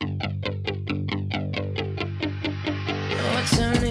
What's oh,